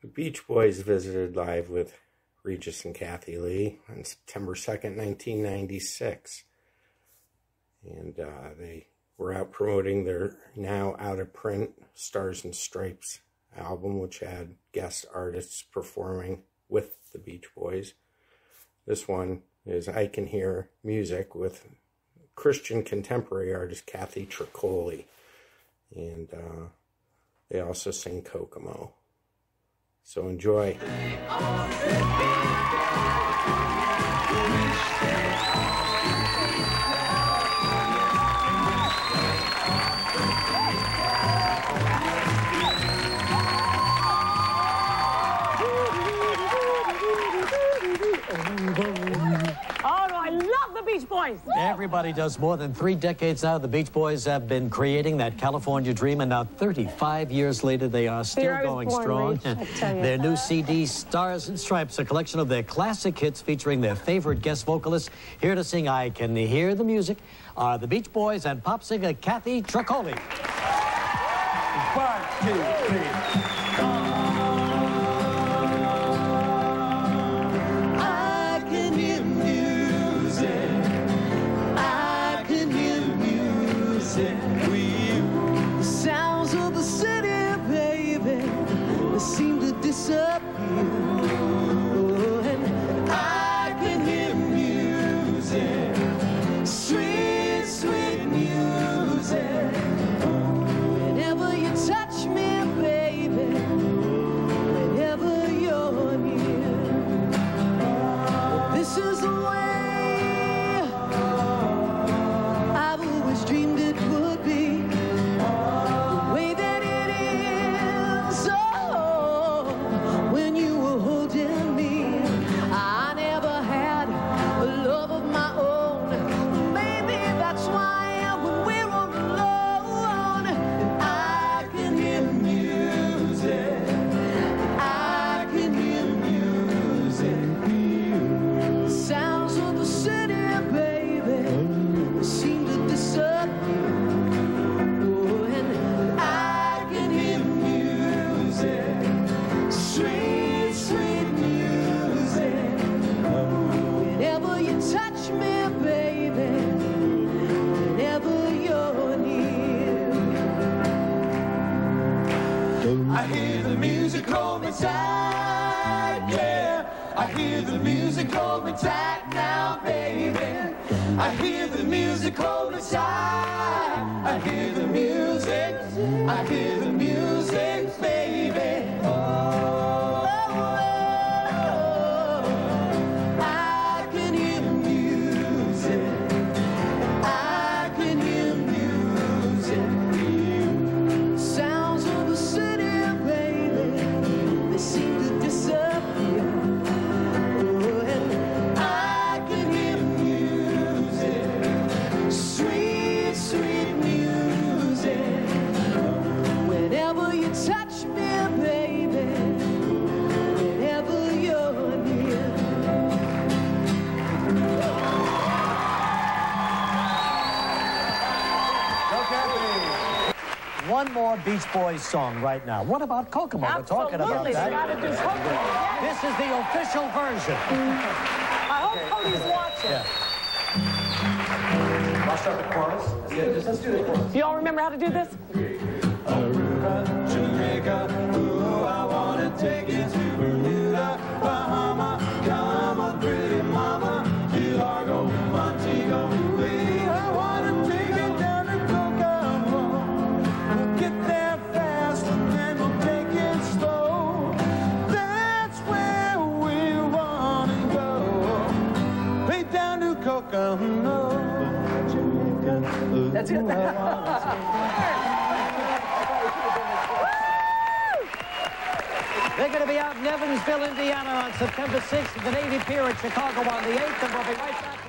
The Beach Boys visited live with Regis and Kathie Lee on September 2nd, 1996. And uh, they were out promoting their now out of print Stars and Stripes album, which had guest artists performing with the Beach Boys. This one is I Can Hear Music with Christian contemporary artist Kathy Troccoli. And uh, they also sing Kokomo. So enjoy. Beach Boys. Everybody does more than three decades now. The Beach Boys have been creating that California dream, and now 35 years later, they are still Here going born, strong. their new CD, Stars and Stripes, a collection of their classic hits featuring their favorite guest vocalists. Here to sing I Can Hear the Music are the Beach Boys and pop singer Kathy Troccoli. One, two, three. I hear the music hold me tight, yeah. I hear the music hold me tight now, baby. I hear the music hold me tight. I hear the music, I hear the music, one more Beach Boys song right now. What about Kokomo? Absolutely. We're talking about that. They gotta do Kokomo. Yes. This is the official version. I hope okay. Cody's watching. Yeah. I'll start the chorus. Yeah, just, let's do the chorus. You all remember how to do this? Aruba, Jamaica, That's it. They're going to be out in Evansville, Indiana on September 6th at the Navy Pier at Chicago on the 8th, and we'll be right back.